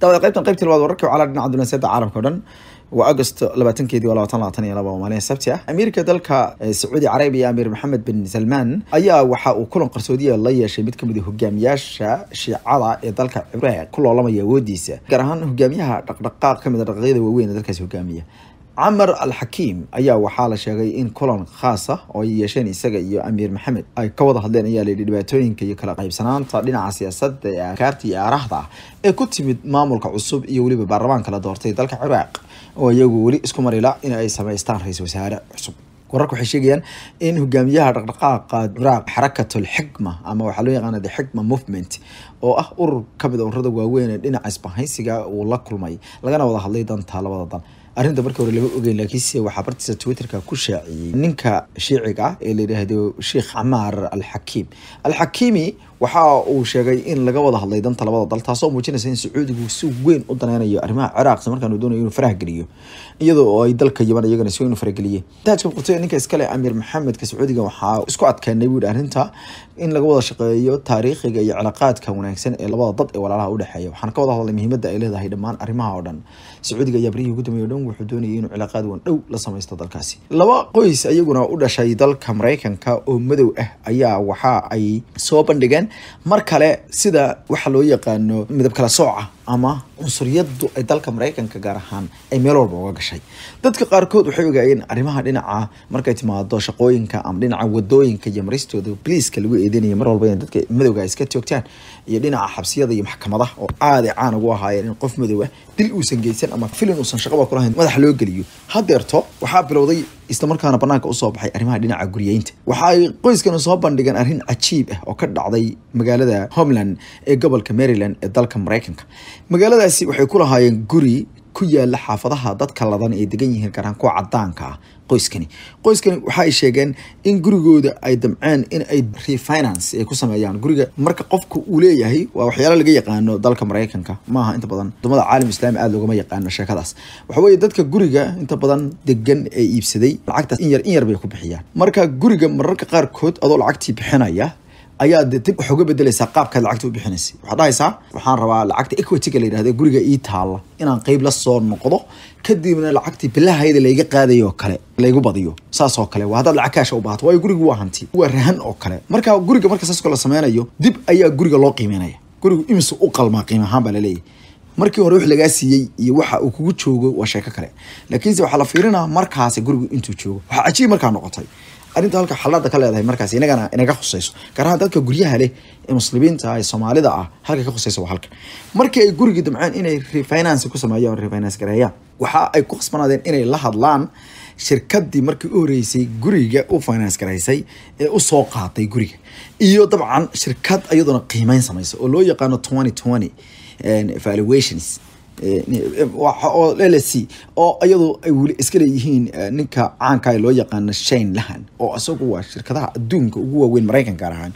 dabada qaybtan qaybtii labaad wararkii calaa dhinaca dunaasiyada caalamka o dhan waa agost labaatankeedii waa labatan labaatan iyo laba maalin sabti ah amiirka dalka sacuudi carabiya amiir maxamed bin salmaan ayaa waxa uu kulan qarsoodiya la yeeshay mid ka mid a hogaamiyaasha shiicada ee dalka ciraaq ku loolamaya awoodiisa gaar ahaan hogaamiyaha dhaqdhaqaaq ka mid a dhaqaaqyada waaweyn ee dalkaasi hogaamiya camar al xakiim ayaa waxaa la sheegay in kulan khaasa oo ay yeesheen isaga iyo amiir maxamed ay ka wada hadleen ayaa layidhi dhibaatooyinka iyo kala qaybsanaanta dhinaca siyaasadda ee akaarta iyo aarahda ah ee ku timid maamulka cusub iyo weliba baarlamaanka la doortay dalka ciraaq oo iyagu weli isku marila in ay samaystaan ra'iisul wasaare cusub. Wararka waxay sheegayaan in hogaamiyaha dhaqdhaqaaqa ciraaq xarakatul xikma ama waxaa loo yaqaana the xikma movement oo ah urur ka mid a ururada waaweyn ee dhinaca isbahaysiga uu la kulmay. Lagana wada hadlay danta labada dal arrinta markii hore lama ogeyn laakiinse waxaa bartiisa twitterka ku shaaciyey ninka shiiciga ah ee la yidhaahdo sheekh camaar al xakiim al xakiimi waxa uu sheegay in laga wada hadlay danta labada dal taasoo muujinaysa in sacuudigu si weyn u daneynayo arrimaha ciraaq isla markaan uu doonayo inuu faraha geliyo iyadoo oo ay dalka yaman iyagana si weyn u farageliyeen taajka boqortooya ninka iskale amiir maxamedka sacuudiga waxaa isku adkeenay buu yihi arrinta in laga wada shaqeeyo taariikhiga iyo cilaaqaadka wanaagsan ee labada dad ee walaalaha udhexeeya waxaan ka wada hadlay muhiimadda ay leedahay dhammaan arrimaha oo dhan. Sacuudiga ayaa baryihii ugu dambeeyay o dhan wuxuu doonayay inuu cilaaqaad wan dhow la samaysto dalkaasi. Laba qoys ayaguna u dhashay dalka maraykanka oo madow ah ayaa waxa ay soo bandhigeen mar kale sida waxa loo yaqaano midab kala sooca ama cunsuriyadu ay dalka maraykanka gaar ahaan ay meel walba uga gashay. Dadka qaarkood waxay ogaayeen arrimaha dhinaca markay timaado shaqooyinka ama dhinaca waddooyinka iyo maristooda bliiska lagu eedeynaya mar walba in dadka madowga iska toogtaan iyo dhinaca xabsiyada iyo maxkamadaha oo aaday caan ugu ahaayeen in qof madow ah dil uusan geysan ama filin uusan shaqaba kulahayn madax loo geliyo. Hadeerto waxaa bilowday islamarkaana banaanka u soo baxay arrimaha dhinaca guriyeynta waxa ay qoyskan soo bandhigeen arrin cajiib ah oo ka dhacday magaalada homeland ee gobolka maryland ee dalka maraykanka magaaladaasi waxay ku lahaayeen guri ku yaalla xaafadaha dadka ladan ee degan yihiin gaaraan kuwa cadaanka ah qoyskani. Qoyskani waxa ay sheegeen in gurigooda ay damceen in ay refinance ay ku sameeyaan. Guriga marka qofka uu leeyahay waa waxyaalo laga yaqaano dalka maraykanka. Maaha inta badan waddamada caalam islaami aada loogama yaqaano sheekadaas. Waxa weeye dadka guriga inta badan degan ee iibsaday lacagtaas in yar in yar bay ku bixiyaan. Marka guriga mararka qaarkood adoo lacagtii bixinaya ayaa de dib wax uga bedelaysaa qaabkaad lacagta u bixinaysay waxaad dhahaysaa waxaan rabaa lacagta equityga la yidhahda guriga ii taalla inaan qeyb la soo noqdo kadibna lacagtii bilahayda layga qaadayo kale laygu badiyo saas kale. Waa lacag kaasha u baahato waayo gurigu waa hanti waa rahan oo kale. Marka guriga marka saas la sameynayo dib ayaa guriga loo qiimeynaya. Gurigu imisu u qalmaa qiim ahaan baa laleeyahy markii hore wix lagaa siiyey iyo waxa uu kugu joogo waa sheeko kale. Laakiinse waxaa la fiirinaa markaasi gurigu intuu joogo. Waxaa cajiib markaa noqotay arrinta halka xalada ka leedahay markaas inagana inaga khusayso gaar dadka guryaha leh ee muslimiinta ee soomaalida ah halka ka khusayso waa halka. Markii ay gurigii damceen inay refinance ku sameeyaan refinance gareeyaan waxa ay ku khasbanaadeen inay la hadlaan shirkadii markii u horeysay guriga u finance garaysay ee u soo qaatay guriga. Iyo dabcan shirkad iyaduna qiimeyn samaysa oo loo yaqaano twenty twenty evaluations oo lc oo iyadu ay weli iska leeyihiin ninka caanka loo yaqaano shane lahan oo isagu waa shirkadaha adduunka ugu waaweyn maraykanka ahaan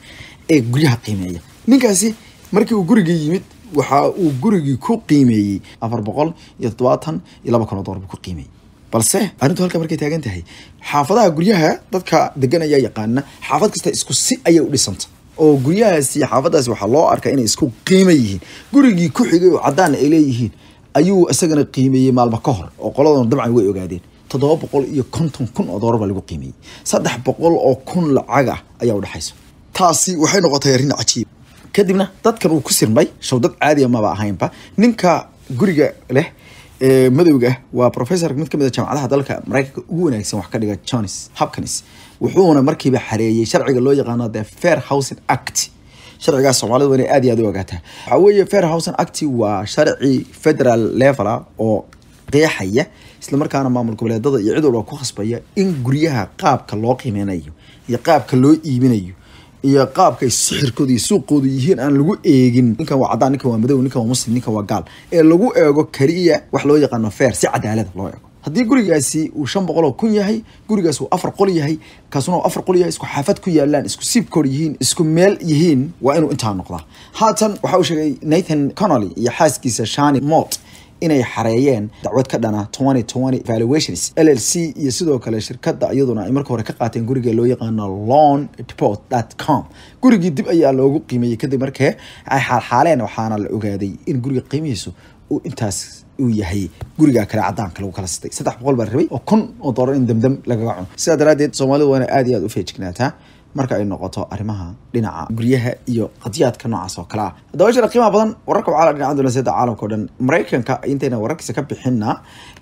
ee guryaha qiimeeya. Ninkaasi markii uu gurigii yimid waxa uu gurigii ku qiimeeyey afar boqol iyo toddobaatan iyo laba kun oo dollar buu ku qiimeeyey. Balse arrintu halka markay taagan tahay xaafadaha guryaha dadka degan ayaa yaqaana xaafad kasta isku si ayay u dhisanta. Oo guryahaasi xaafadaasi waxaa loo arkaa inay isku qiimo yihiin. Gurigii ku xigay oo cadaan ay leeyihiin ayuu isagana qiimeeyey maalmo ka hor oo qoladana dabcan way ogaadeen. Toddoba boqol iyo konton kun oo doolar baa lagu qiimeeyey saddex boqol oo kun lacag ah ayaa udhexaysa taasi waxay noqotay arrin cajiib. Kadibna dadkan uu ku sirmay show dad caadiya maba ahaynba ninka guriga leh ee madowga waa professor mid ka mid a jaamacadaha dalka maraykanka ugu wanaagsan wax ka dhiga jones hopkins. Wuxuuna markiiba xareeyey sharciga loo yaqaano the fair housing act sharcigaas soomaalida inay aad iyo aad u ogaataa waxaa weeye fair housing act waa sharci federal level ah oo qeexaya islamarkaana maamul goboleedada iyo cid walba ku khasbaya in guryaha qaabka loo qiimeynayo iyo qaabka loo iibinayo iyo qaabka ay sixirkooda iyo suuqooda yihiin aan lagu eegin. Ninkan waa cadaan ninkan waa madow ninkan waa muslim ninkan waa gaal. Ee lagu eego keliya wax loo yaqaano fair si cadaalada loo eego haddii gurigaasi uu shan boqol oo kun yahay gurigaas uu afar qol yahay kaasuna afar qol yahay isku xaafad ku yaalaan isku siibkoor yihiin isku meel yihiin waa inuu intaa noqdaa. Haatan waxa uu sheegay nathan connolly iyo xaaskiisa shani mott inay xareeyeen dacwad ka dhana valuations l l c iyo sidoo kale shirkadda iyaduna ay marka hore ka qaateen guriga loo yaqaano loan depot dot com. Gurigii dib ayaa loogu qiimeeyey kadib markee ay xaalxaaleen waxaana la ogaaday in guriga qiimihiisu uu intaas uu yahay guriga kale cadaanka lagu kala sitay. Saddex boqol baa rabay oo kun oo doolar in damdam lagaga cuno sidaa daraadeed soomaalidu waa ina aad iyo aad u feejignaataa marka ay noqoto arrimaha dhinaca guryaha iyo qadiyaadka noocaas oo kale ah. Haddaba shara qiimaha badan wararka wacala dhinaca dulasiyada caalamka o dhan. Maraykanka intayna wararkiisa ka bixina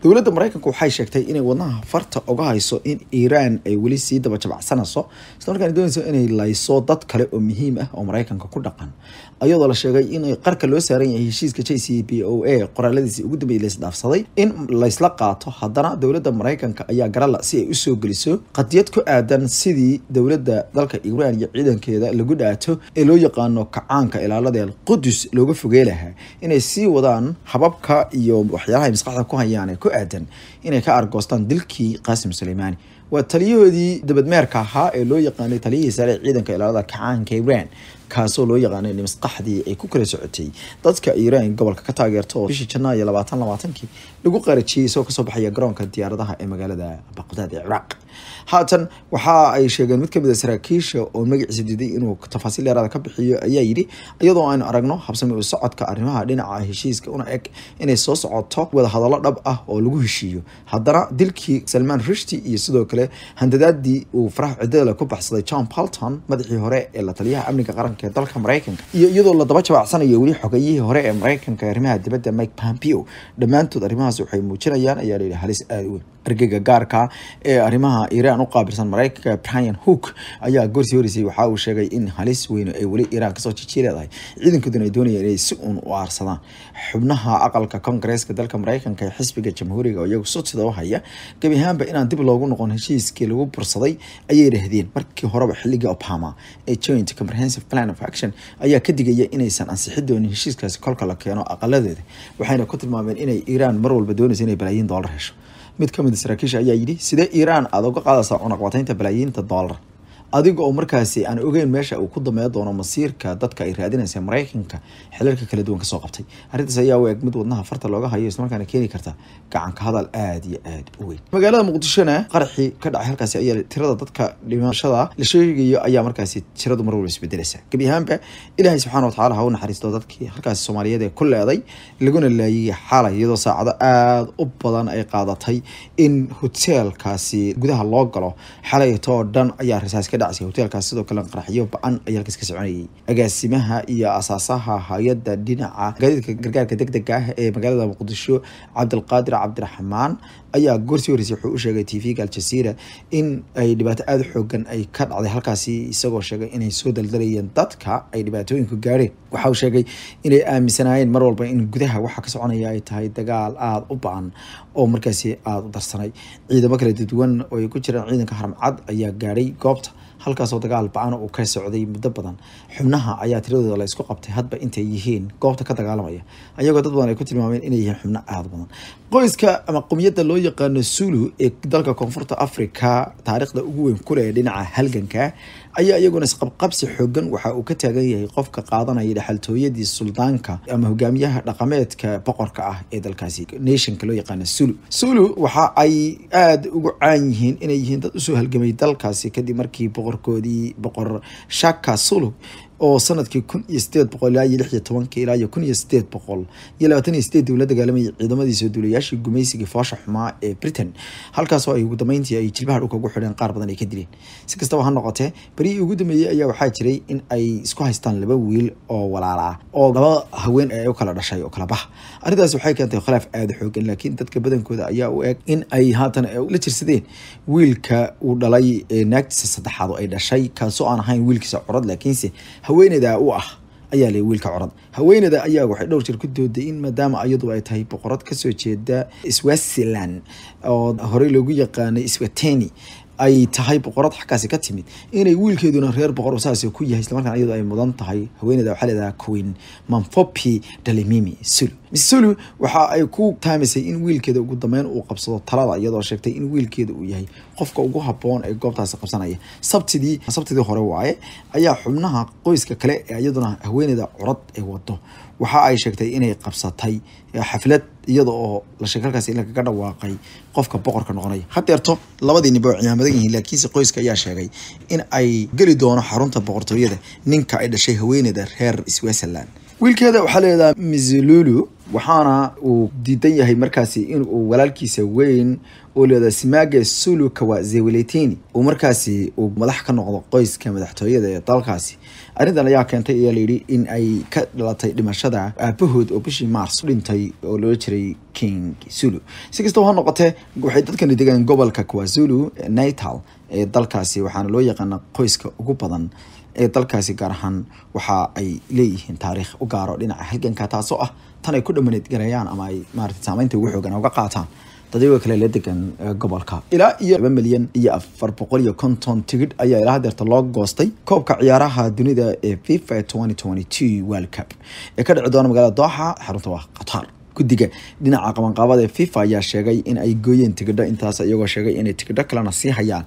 dowladda maraykanka waxay sheegtay inay wadnaha farta uga hayso in iiraan ay weli sii daba jabacsanayso isla doonayso inay layso dad kale oo muhiim ah oo maraykanka ku dhaqan. Ayadoo la sheegay in qarka loo saaran yahay heshiiska j c b o a qoraaladiisii ugu dambeeyay laisdhaafsaday in laysla qaato. Haddana dowladda maraykanka ayaa garala si ay u soo geliso qadiyad ku aadan sidii dowladda dalka iiraan iyo ciidankeeda lagu dhaato ee loo yaqaano kacaanka ilaalada qudus looga fogey lahaa inay sii wadaan hababka iyo waxyaalaha maskaxda ku hayaan aadan inay ka argoostaan dilkii qaasim suleymaani waa taliyahoodii dabadmeerka ahaa ee loo yaqaanay taliyihii sare ciidanka ilaalada kacaanka iiraan kaasoo loo yaqaanay maskaxdii ay ku kala socotay. Dadka iiraan gobolka ka taageerta oo bishii janaayo labaatan labaatankii lagu qarajiyey isagoo ka soo baxaya garoonka diyaaradaha ee magaalada baqdaad ee ciraaq. Haatan waxa ay sheegeen mid ka mid a saraakiisha oo magaciisa diiday inuu tafaasiil dheeraada ka bixiyo ayaa yidhi iyadoo aynu aragno habsami u socodka arrimaha dhinaca heshiiska una eg inay soo socoto wadahadallo dhab ah oo lagu heshiiyo. Haddana dilkii salmaan rushdi iyo sidoo kale handadaadii uu faraha cidadale ku baxsaday john palton madaxii hore ee la taliyaha amniga qaranka ee dalka maraykanka. Iyo iyadoo la daba jabacsanayo weli xogayihii hore ee maraykanka arrimaha dibadda mike pompeo dhammaantood arrimahaas waxay muujinayaan ayaa la yidhi halis aada weyn. Ergeyga gaarka ee arrimaha iiraan u qaabilsan maraykanka brian hook ayaa goorsii horeysay waxa uu sheegay in halis weyn ay weli iiraan ka soo jiji leedahay. Ciidankooduna ay doonayaan inay si uun u aarsadaan. Xubnaha aqalka kongareeska dalka maraykanka ee xisbiga jamhuuriga oo iyagu sutida u haya gebi ahaanba inaan dib loogu noqon heshiiskii lagu bursaday ayay dhahdeen markii horeba xilligii obama ee joint comprehensive plan of action ayaa ka digaya inaysan ansixi doonin heshiiskaasi kolka la keeno aqaladeeda waxayna ku tilmaameen inay iiraan mar walba doonayso inay balaayiin doolar hesho. Mid ka mid a saraakiisha ayaa yidhi sidee iiraan aada uga qaadaysaa cunaqbataynta balaayiinta doolar adiga oo markaasi aan ogeyn meesha uu ku dameyn doono masiirka dadka ay raadinaysa maraykanka xilalka kala duwan ka soo qabtay. Arrintaas ayaa u eg mid wadnaha farta looga hayo islamarkaana keeni karta gacanka hadal aada iyo aada u weyn. Magaalada muqdishona qaraxii ka dhacay halkaasi ayaa tirada dadka dhimashada la sheegayo ayaa markaasi tiradu mar walba isbedelaysa gebi ahaanba ilaahay subxaana watacaala ha u naxariisto dadkii halkaasi soomaaliyeed ee ku leeday laguna laayay xalay iyadoo saacado aada u badan ay qaadatay in hoteelkaasi gudaha loo galo. Xalaytoo dhan ayaa rasaas dhacsa hoteelkaas sidoo kale qaraxyo ba'an ayaa halkaas ka soconayay. Agaasimaha iyo asaasaha hay'adda dhinaca gaadiidka gargaarka degdega ah ee magaalada muqdisho cabdilqaadir cabdiraxmaan ayaa goorsii horeysay wuxuu u sheegay t v-ga aljazeera in ay dhibaato aada xoogan ay ka dhacday. Halkaasi isagoo sheegay inay soo daldalayeen dadka ay dhibaatooyinku gaadheen waxa uu sheegay inay aaminsanaayeen mar walba in gudaha waxa ka soconaya ay tahay dagaal aada u ba'an oo markaasi aada u darsanay. Ciidamo kala duwan oo ay ku jiraan ciidanka haramcad ayaa gaadhay goobta halkaasoo dagaal ba'an uu ka socday muddo badan xubnaha ayaa tiradooda la qabtay hadba intay yihiin goobta ka dagaalamaya ayagoo dad badan ay ku tilmaameen inay yihiin xubno aada badan. Qoyska ama qomiyadda loo yaqaano sulu ee dalka koonfurta africa taariikhda ugu weyn kuleh dhinaca halganka ayaa iyaguna isqabqabsi xoogan waxa uu ka taagan yahay qofka qaadanaya dhexaltooyadii suldaanka ama hogaamiyaha dhaqameedka boqorka ah ee dalkaasi nationka loo yaqaano sulu sulu waxa ay aada ugu caan yihiin inay yihiin dad u soo halgamay dalkaasi kadib markii boqorkoodii boqor shaka sulu oo sannadkii kun iyo sideed boqol ilaa iyo lix iyo tobanka ilaa iyo kun iyo sideed boqol iyo labaatan iyo sideed dowla dagaalamayay ciidamadii soo duulayaashii gumaysigii foosha xumaa ee britain halkaasoo ay ugu dambeyntii ay jilbaha dhulka ugu xidheen qaar badan ay ka dileen si kastaba ha noqotee berihii ugu dambeeyey ayaa waxaa jiray in ay isku haystaan laba wiil oo walaala ah oo laba haween ay u kala dhashay oo kala bax arrintaas waxay keentay khilaaf aada xoogan laakiin dadka badankooda ayaa u eg in ay haatan la jirsadeen wiilka uu dhalay naagtiisa saddexaad oo ay dhashay kaasoo aan ahayn wiilkiisa curad laakiinse haweeneyda u ah ayaa le wiilka corad haweeneyda ayaa waxay dhowr jir ku dooday in maadaama iyadu ay tahay boqorad ka soo jeeda swaziland oo horey loogu yaqaanay swateni ay tahay boqorad xaggaasi ka timid. Inay wiilkeeduna reer boqor saas ku yahay islamarkaan iyadu ay mudan tahay. Haweeneyda waxaa leedaha queen manfopi dalimimi sulu. Miss sulu waxa ay ku taamisay in wiilkeeda ugu dambeyn uu qabsado talada iyadoo sheegtay in wiilkeeda uu yahay qofka ugu haboon ee goobtaasi qabsanaya. Sabtidii sabtidii hore waaye ayaa xubnaha qoyska kale ee iyaduna haweeneyda curad ee wado waxa ay sheegtay inay qabsatay xaflad iyada oo la sheekalkaas in dhawaaqay qofka boqorka noqonaya hadeerto labadii ninba oo cimaamadan yihiin laakiinse qoyska ayaa sheegay in ay geli doono xarunta boqortooyada. Ninka ay dhashay haweeneyda reer switzerland wiilkeeda waxaa leedaha mislulu waxaana uu diidan yahay markaasi inuu walaalkiisa weyn oo leeda simage sulu kawazewelitini uu markaasi uu madax ka noqdo qoyska madaxtooyada ee dalkaasi arrintan ayaa keentay ayaa layidhi in ay ka dhalatay dhimashada aabahood oo bishii mars dhintay oo loola jiray king zulu. Si kastaba ha noqotee waxay dadkani degaan gobolka kwazulu natal ee dalkaasi waxaana loo yaqaana qoyska ugu badan ee dalkaasi gaar ahaan waxa ay leeyihiin taariikh u gaaro dhinaca halganka taasoo ah tan ay ku dhamaneed gareeyaan ama ay maarata saameynta ugu xoogan uga qaataan dadayagoo kale la degan gobolka ilaa iyo laba milyan iyo afar boqol iyo konton tigidh ayaa ilaa hadeerta loo goostay koobka ciyaaraha dunida ee fifa world cup. Ee ka dhici doona magaalada dooxa xarunta waa qatar. Guddiga dhinaca qabanqaabada ee fifa ayaa sheegay in ay gooyeen tigidho intaas iyagoo sheegay inay tigidho kalena sii hayaan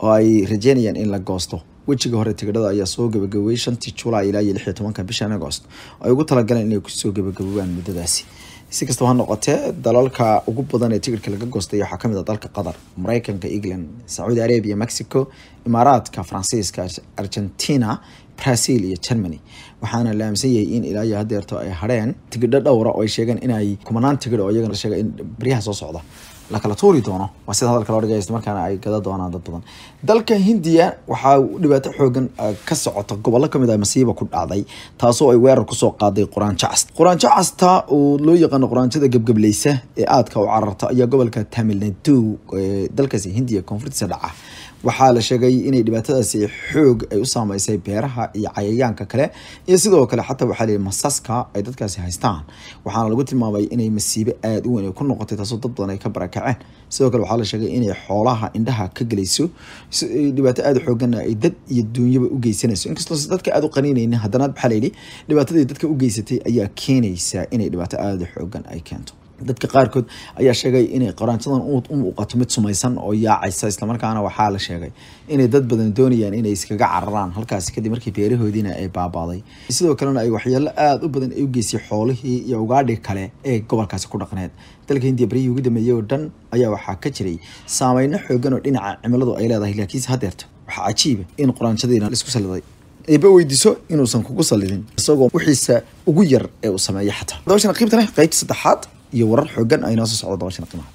oo ay rajeynayaan in la goosto. Wejiga hore tigidhada ayaa soo gabagaboobay shantii julaay ilaa iyo lix iyo tobanka bishan agost ay ugu talagaleen inay ku soo gabagaboobaan muddadaasi si kastaba ha noqotee dalalka ugu badan ee tigidhka laga goostay waxaa ka mid ah dalka qatar mareykanka england sacuudi arabia mexico imaaraadka faransiiska argentina brazil iyo germany. Waxaana la aaminsan yahay in ilaa iyo hadeerto ay hadheen tigidho dhowra oo ay sheegeen inay kumanaan tigidh oo iyagana sheegay in baryaha soo socda la kala tuuri doono waa sida hadalka loo dhigaysto markaana ay gada doonaan dad badan. Dalka hindiya waxaa dhibaato xoogan ka socota gobollo ka mid ah masiiba ku dhacday taasoo ay weerar ku soo qaaday quraanjo casta oo loo yaqaano quraanjada gebgableysa ee aadka u cararta ayaa gobolka tamil nadu ee dalkaasi hindiya koonfurtiisa dhaca waxaa la sheegay inay dhibaatadaasi xoog ay u saameysay beeraha iyo cayayaanka kale. Iyo sidoo kale xataa waxaa layihi masaska ay dadkaasi haystaan. Waxaana lagu tilmaamay inay masiibo aada u weyn ku noqotay taasoo dad badan ay ka barakaceen sidoo kale waxaa la sheegay inay xoolaha indhaha ka gelayso. Dhibaato aada xoogana ay dad iyo duunyaba u geysanayso. Inkastoo dadka aada u qaniinaynin haddana waxaa layidhi dhibaatadii dadka u geysatay ayaa keenaysa inay dhibaato aada xoogan ay keento dadka qaarkood ayaa sheegay inay qoraantadan u muuqato mid sumaysan oo yaacaysa islamarkaana waxaa la sheegay inay dad badan doonayaan inay iskaga cararaan. Halkaasi kadib markii beerahoodiina ay baabaaday sidoo kalena ay waxyeelo aada u badan ay u geysay xoolihii iyo ugaadhi kale ee gobolkaasi ku dhaqneed. Dalka hindiya baryihii ugu dambeeyey oo dhan ayaa waxaa ka jiray saameyno xoogan oo dhinaca cimiladu ay leedahay laakiinse hadeerta waxaa cajiiba in qoraanshadiina isku saliday eeba weydiiso inuusan kugu salidin isagoo wixiisa ugu yar ee uu sameeyo xataa. Dabashana qiibta leh qaybta saddexaad iyo warar xoogan ay noo soo socdo dabashana qiimaha